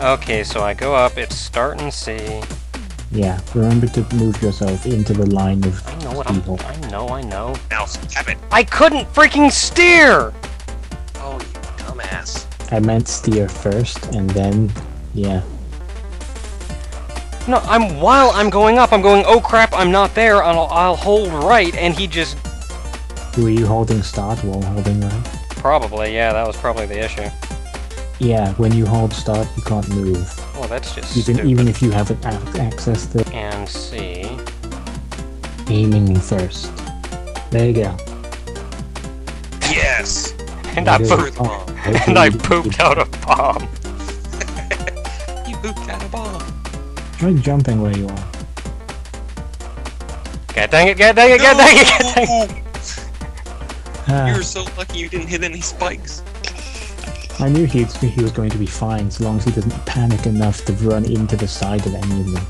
Okay, so I go up, it's starting see. Yeah, remember to move yourself into the line of I know what I'm. people. I know, I know. Now, stab it. I couldn't freaking steer! Oh, you dumbass. I meant steer first, and then, yeah. No, I'm while I'm going up, I'm going, oh crap, I'm not there, I'll, I'll hold right, and he just. Were you holding start while holding right? Probably, yeah, that was probably the issue. Yeah, when you hold start, you can't move. Well, that's just Even stupid. even if you have ac- access to And see aiming first. There you go. Yes! And I pooped. Oh, And I pooped out a bomb. You pooped out a bomb. Try jumping where you are. God dang it, god dang it, god dang it, god dang it! Ah, You were so lucky you didn't hit any spikes. I knew he he was going to be fine as long as he doesn't panic enough to run into the side of any of them.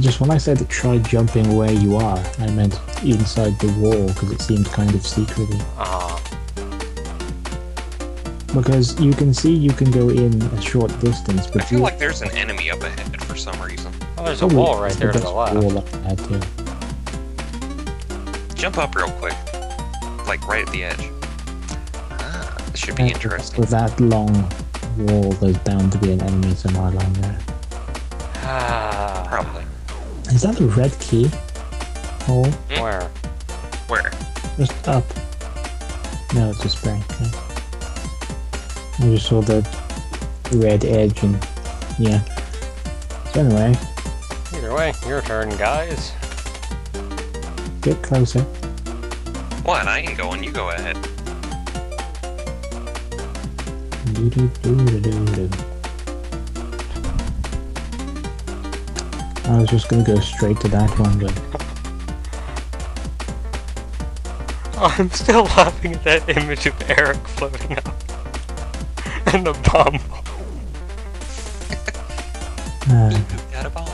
Just when I said to try jumping where you are, I meant inside the wall because it seemed kind of secrety. Ah, Because you can see you can go in a short distance, I feel you like there's an enemy up ahead for some reason. Oh, there's a wall right there to best the left. Wall up ahead too. Jump up real quick. Like right at the edge. This should be interesting. With that long wall, there's bound to be an enemy somewhere along there. Ah, Probably. Is that a red key? Hole? where? Where? Just up. No, it's a spring. Okay. I just saw the red edge and yeah. So anyway, Either way, your turn, guys. get closer. What? I ain't going. You go ahead. I was just gonna go straight to that one, but I'm still laughing at that image of Erik floating up. And the bomb. uh, You a bomb.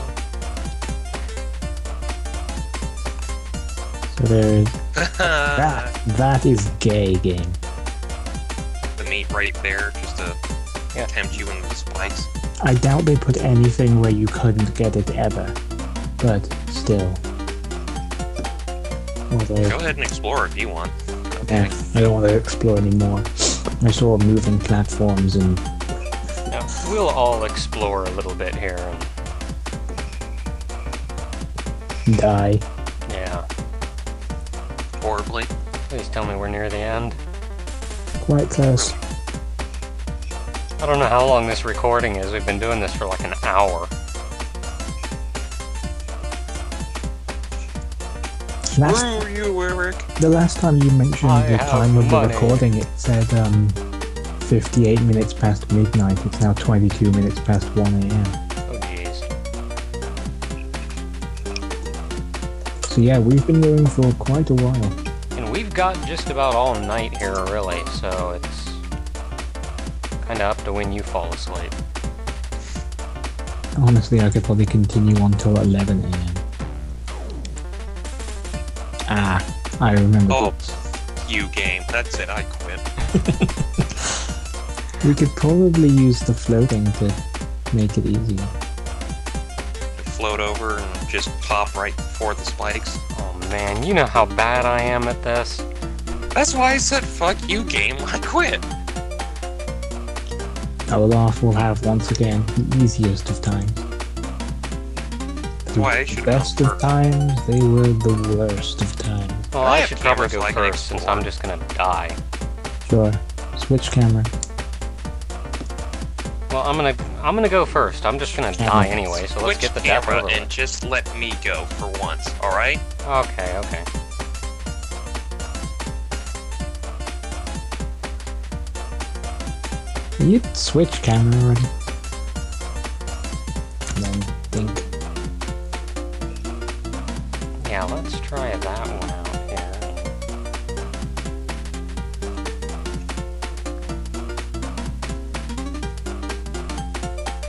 so there is that. That is gay game. the meat right there just to Yeah. tempt you into the spikes. I doubt they put anything where you couldn't get it ever, but still. Although, Go ahead and explore if you want. yeah, I don't want to explore anymore. I saw moving platforms and Now, we'll all explore a little bit here, and die. yeah. Horribly. Please tell me we're near the end. Quite close. I don't know how long this recording is. We've been doing this for like an hour. Last, Screw you, Erik. the last time you mentioned I the time of money. the recording, it said um, 58 minutes past midnight. It's now 22 minutes past 1 a.m. Oh jeez. So yeah, we've been going for quite a while. And we've got just about all night here, really, so it's kind of up to when you fall asleep. Honestly, I could probably continue on till 11 a.m. Ah, I remember. Oh. this. You game. That's it. I quit. We could probably use the floating to make it easier. Float over and just pop right before the spikes. Oh man, you know how bad I am at this. That's why I said fuck you game. I quit. Olaf will have once again the easiest of times. That's why I The should best of times, they were the worst of times. Well, I I, should probably cameras go so I can first since. I'm just gonna die. Sure. Switch camera. Well, I'm gonna I'm gonna go first. I'm just gonna die anyway, so let's Switch get the death camera over and with. just let me go for once. All right? Okay, okay. You switch camera already. And then think. Yeah, let's try that one out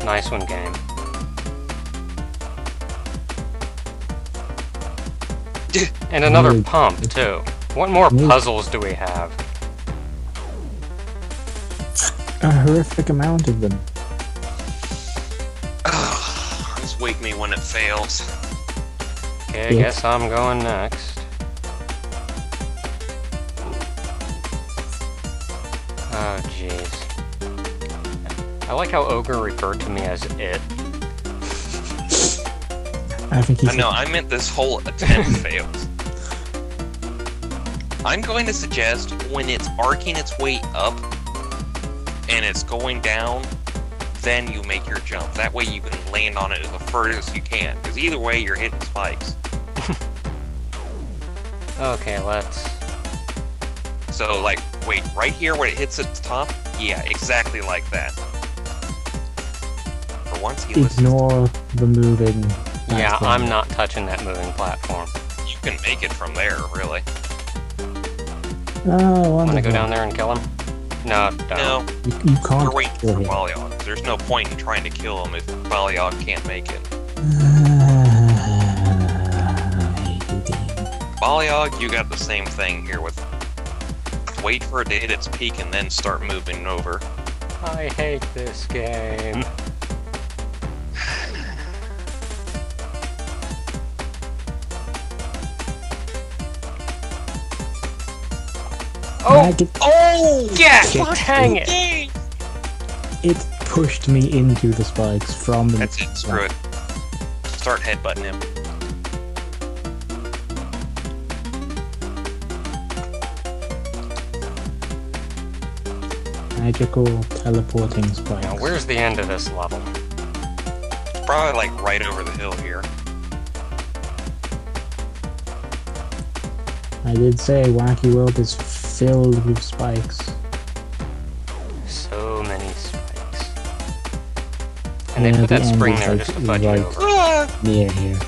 here. Nice one, game. And another pump, too. What more puzzles do we have? A horrific amount of them. Just wake me when it fails. Okay, I Yeah. guess I'm going next. Oh, jeez. I like how Ogre referred to me as it. I think he's I know, I meant this whole attempt fails. I'm going to suggest when it's arcing its way up and it's going down, then you make your jump. That way you can land on it as the furthest you can. Because either way, you're hitting spikes. Okay, let's. So, like, wait, right here where it hits its top? Yeah, exactly like that. For once, he listens. ignore the moving. Yeah. I'm not touching that moving platform. You can make it from there, really. Oh, I'm wonderful. gonna go down there and kill him. No, don't. Uh, no, You, you can't. we're waiting for him. Baleog. There's no point in trying to kill him if Baleog can't make it. I you, you got the same thing here with wait for it to hit its peak and then start moving over. I hate this game. Oh, Mag- oh! it, Oh! yeah! Fuck Dang it! it pushed me into the spikes from the. That's it, screw it. Start headbutting him. Magical teleporting spikes. Now, where's the end of this level? It's probably like right over the hill here. I did say Wacky World is filled with spikes. So many spikes. And they Yeah, put that spring there like, just to fudge right- over. Ah! near here.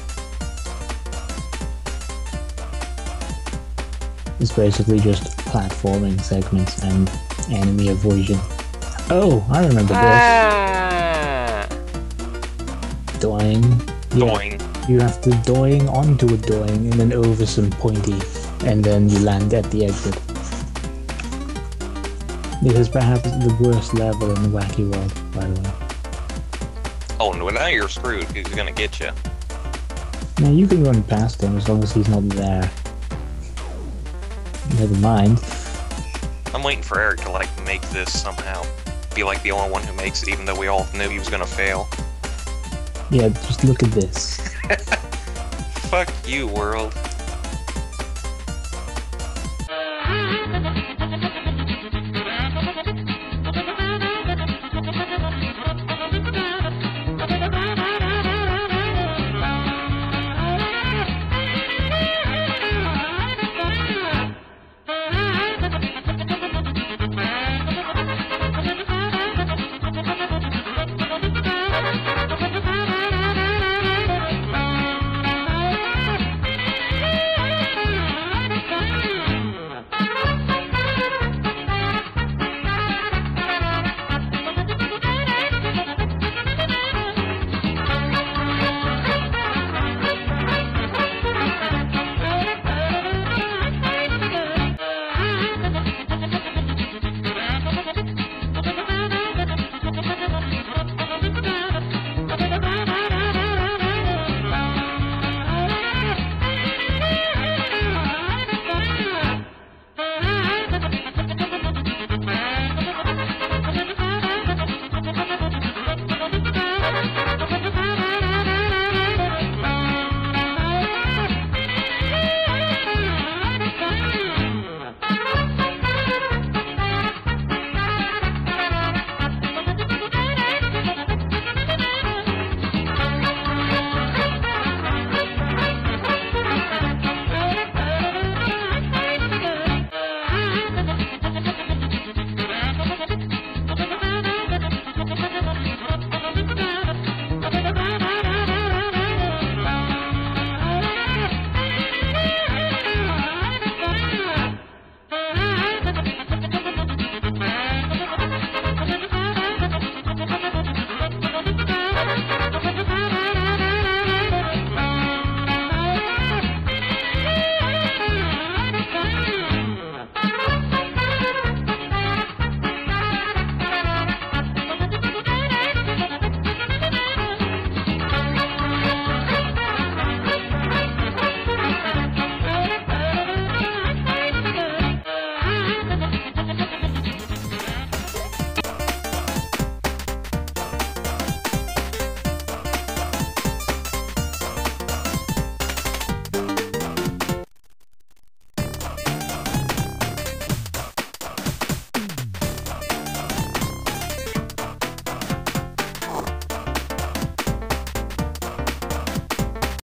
It's basically just platforming segments and enemy avoiding. Oh, I remember Ah! this. Doing. Yeah, Doing. you have to doing onto a doing and then over some pointy, and then you land at the exit. This is perhaps the worst level in the Wacky World, by the way. Oh, no, now you're screwed he's gonna get you. Now you can run past him as long as he's not there. Never mind. I'm waiting for Erik to like make this somehow. Be like the only one who makes it, even though we all knew he was gonna fail. Yeah, just look at this. Fuck you, world.